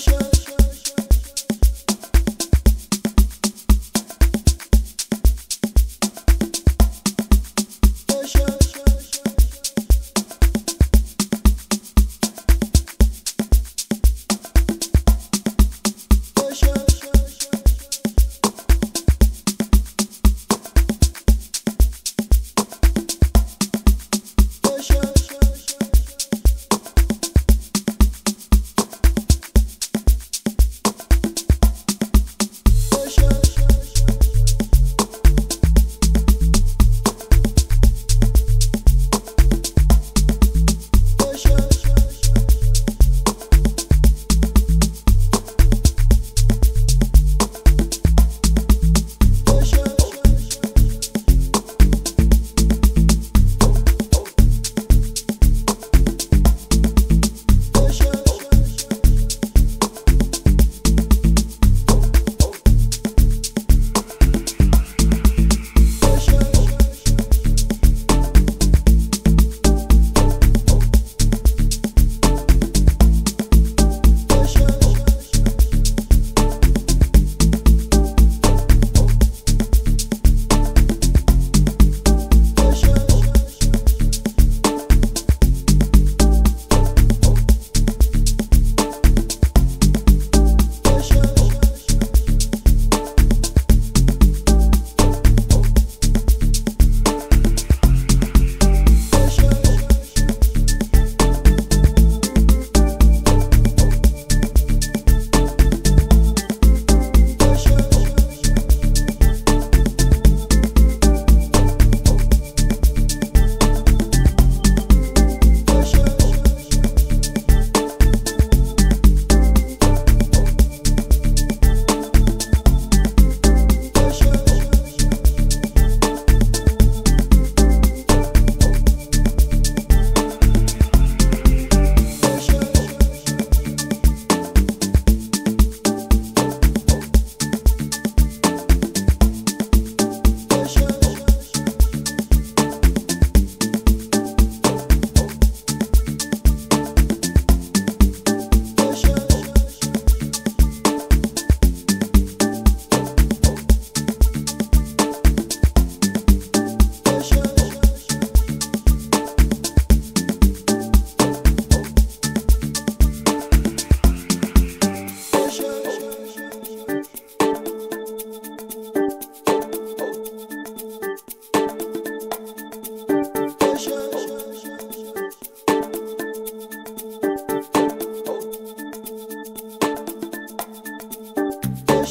special.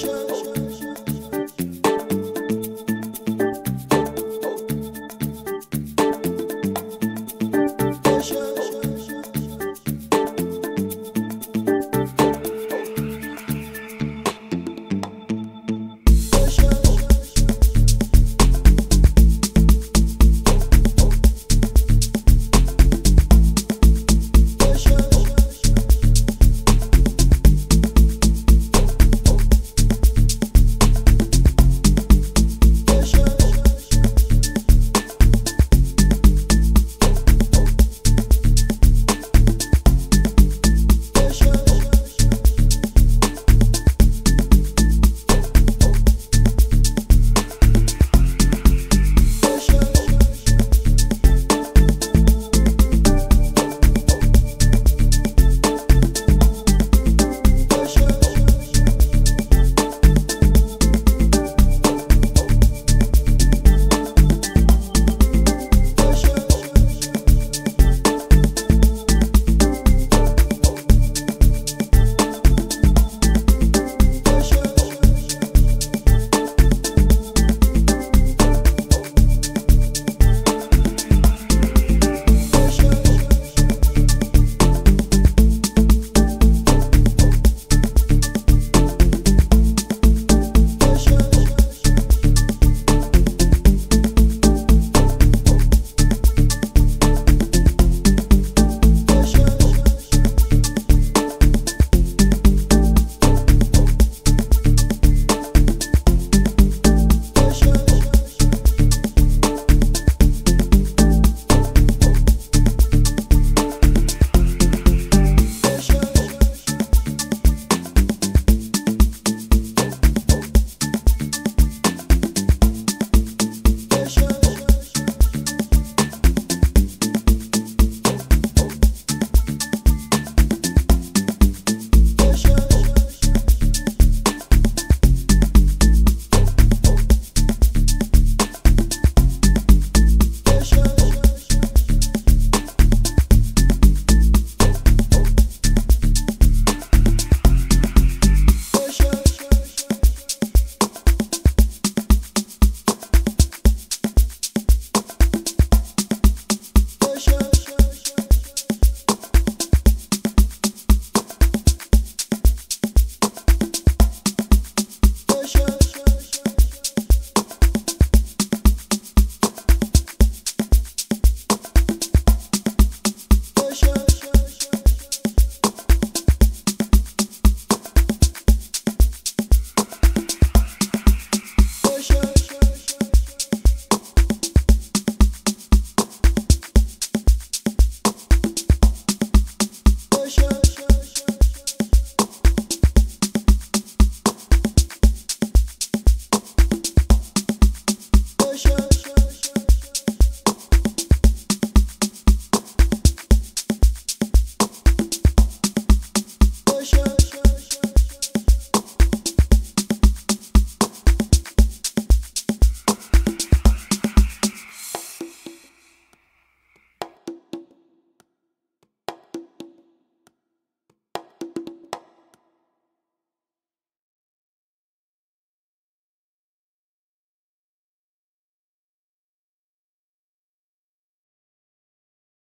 precious.